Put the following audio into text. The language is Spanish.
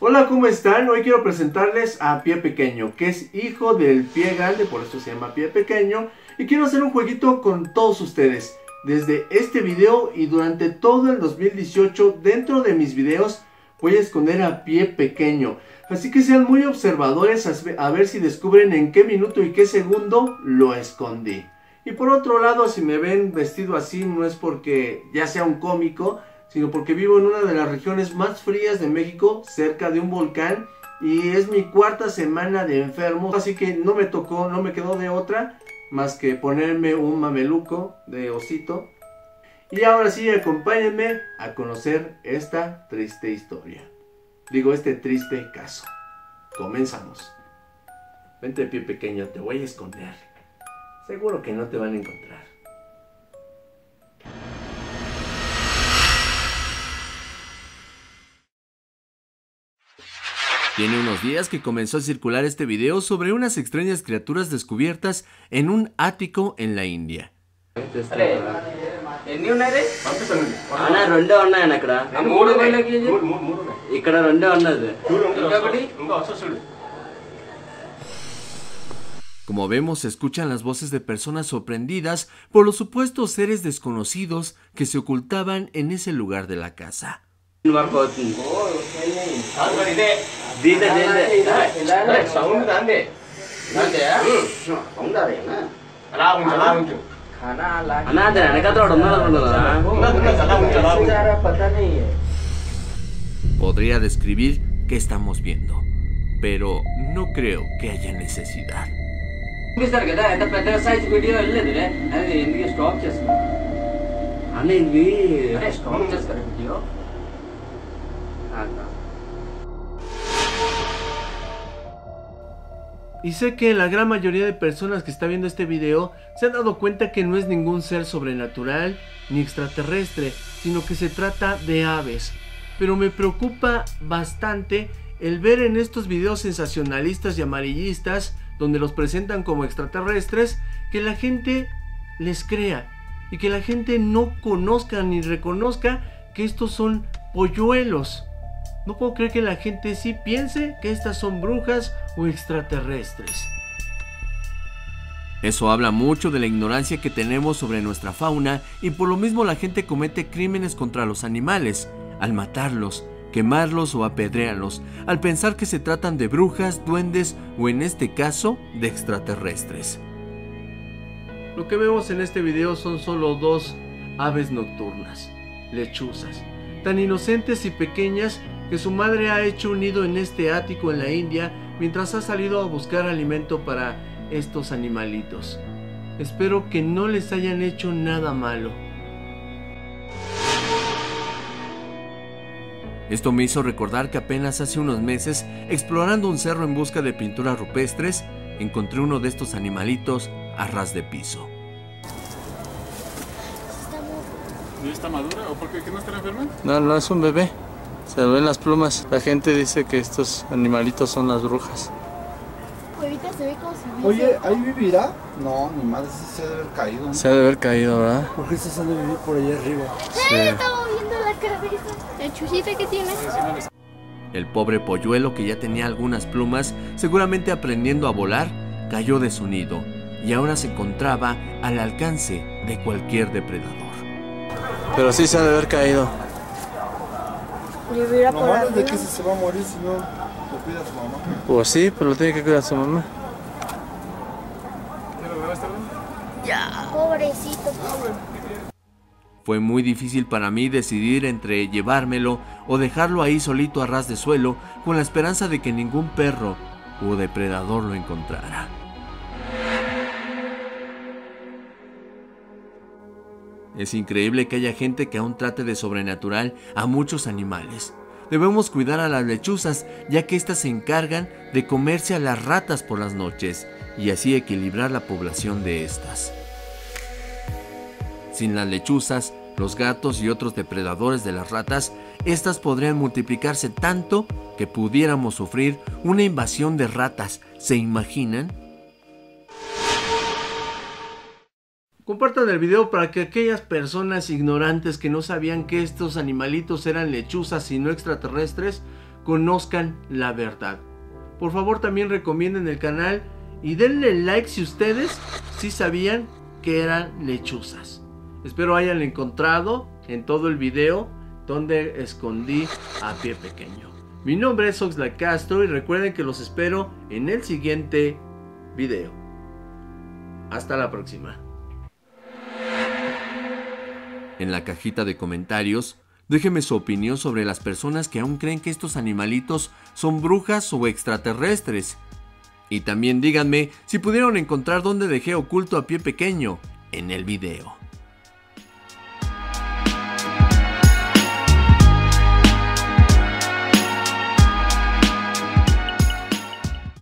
Hola, ¿cómo están? Hoy quiero presentarles a Pie Pequeño, que es hijo del Pie Grande, por eso se llama Pie Pequeño. Y quiero hacer un jueguito con todos ustedes. Desde este video y durante todo el 2018, dentro de mis videos, voy a esconder a Pie Pequeño. Así que sean muy observadores a ver si descubren en qué minuto y qué segundo lo escondí. Y por otro lado, si me ven vestido así, no es porque ya sea un cómico, sino porque vivo en una de las regiones más frías de México, cerca de un volcán, y es mi cuarta semana de enfermo, así que no me tocó, no me quedó de otra más que ponerme un mameluco de osito. Y ahora sí, acompáñenme a conocer esta triste historia. Digo, este triste caso. Comenzamos. Vente pie pequeño, te voy a esconder. Seguro que no te van a encontrar. Tiene unos días que comenzó a circular este video sobre unas extrañas criaturas descubiertas en un ático en la India. Como vemos, se escuchan las voces de personas sorprendidas por los supuestos seres desconocidos que se ocultaban en ese lugar de la casa. Podría describir qué estamos viendo, pero no creo que haya necesidad. Y sé que la gran mayoría de personas que está viendo este video se han dado cuenta que no es ningún ser sobrenatural ni extraterrestre, sino que se trata de aves. Pero me preocupa bastante el ver en estos videos sensacionalistas y amarillistas, donde los presentan como extraterrestres, que la gente les crea y que la gente no conozca ni reconozca que estos son polluelos. No puedo creer que la gente sí piense que estas son brujas o extraterrestres. Eso habla mucho de la ignorancia que tenemos sobre nuestra fauna y por lo mismo la gente comete crímenes contra los animales, al matarlos, quemarlos o apedrearlos, al pensar que se tratan de brujas, duendes o en este caso de extraterrestres. Lo que vemos en este video son solo dos aves nocturnas, lechuzas, tan inocentes y pequeñas que su madre ha hecho un nido en este ático en la India mientras ha salido a buscar alimento para estos animalitos. Espero que no les hayan hecho nada malo. Esto me hizo recordar que apenas hace unos meses, explorando un cerro en busca de pinturas rupestres, encontré uno de estos animalitos a ras de piso. ¿Está madura o por qué no está enferma? No, no es un bebé. Se ven las plumas. La gente dice que estos animalitos son las brujas. se ve como si Oye, ¿ahí vivirá? No, mi madre se debe haber caído. Se debe haber caído, ¿verdad? ¿Por qué se sale vivir por allá arriba? Sí. Estaba viendo la cabeza, la chuchita que tiene. El pobre polluelo que ya tenía algunas plumas, seguramente aprendiendo a volar, cayó de su nido y ahora se encontraba al alcance de cualquier depredador. Pero sí se debe haber caído. Vivirá por Mamá, ¿de qué se, se va a morir si no lo cuida su mamá? Pues sí, pero lo tiene que cuidar su mamá. Ya, pobrecito. Fue muy difícil para mí decidir entre llevármelo o dejarlo ahí solito a ras de suelo con la esperanza de que ningún perro o depredador lo encontrara. Es increíble que haya gente que aún trate de sobrenatural a muchos animales. Debemos cuidar a las lechuzas, ya que éstas se encargan de comerse a las ratas por las noches y así equilibrar la población de estas. Sin las lechuzas, los gatos y otros depredadores de las ratas, estas podrían multiplicarse tanto que pudiéramos sufrir una invasión de ratas. ¿Se imaginan? Compartan el video para que aquellas personas ignorantes que no sabían que estos animalitos eran lechuzas y no extraterrestres, conozcan la verdad. Por favor también recomienden el canal y denle like si ustedes sí sabían que eran lechuzas. Espero hayan encontrado en todo el video donde escondí a pie pequeño. Mi nombre es Oxlack Castro y recuerden que los espero en el siguiente video. Hasta la próxima. En la cajita de comentarios, déjenme su opinión sobre las personas que aún creen que estos animalitos son brujas o extraterrestres. Y también díganme si pudieron encontrar dónde dejé oculto a pie pequeño en el video.